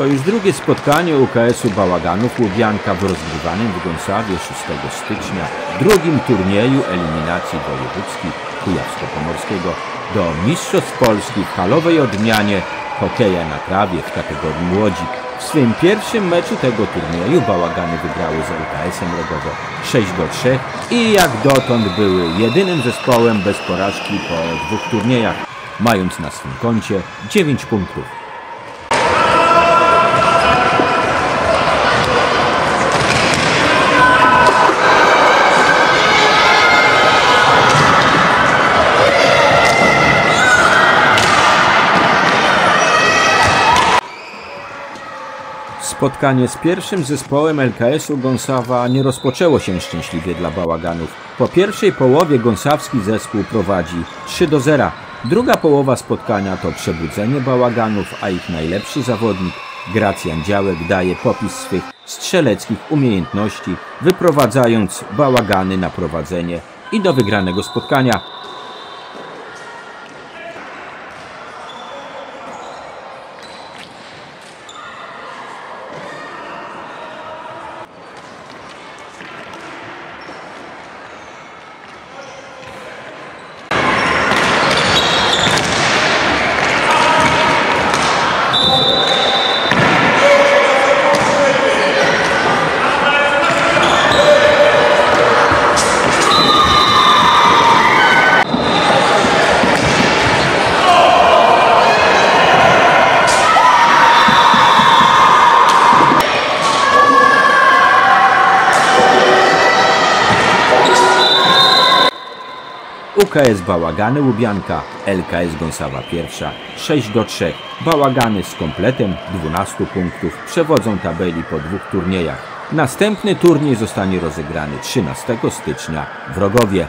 To już drugie spotkanie UKS-u Bałaganów Łubianka w rozgrywanym w Gąsawie 6 stycznia, drugim turnieju eliminacji wojewódzkich Kujawsko-Pomorskiego do Mistrzostw Polski w halowej odmianie hokeja na trawie w kategorii młodzi. W swym pierwszym meczu tego turnieju Bałagany wygrały z UKS-em Rogowo 6 do 3 i jak dotąd były jedynym zespołem bez porażki po dwóch turniejach, mając na swym koncie 9 punktów. Spotkanie z pierwszym zespołem LKS-u Gąsawa nie rozpoczęło się szczęśliwie dla bałaganów. Po pierwszej połowie gąsawski zespół prowadzi 3 do 0. Druga połowa spotkania to przebudzenie bałaganów, a ich najlepszy zawodnik Gracjan Działek daje popis swych strzeleckich umiejętności, wyprowadzając bałagany na prowadzenie i do wygranego spotkania. UKS Bałagany Łubianka, LKS Gąsawa pierwsza 6 do 3. Bałagany z kompletem 12 punktów przewodzą tabeli po dwóch turniejach. Następny turniej zostanie rozegrany 13 stycznia w Rogowie.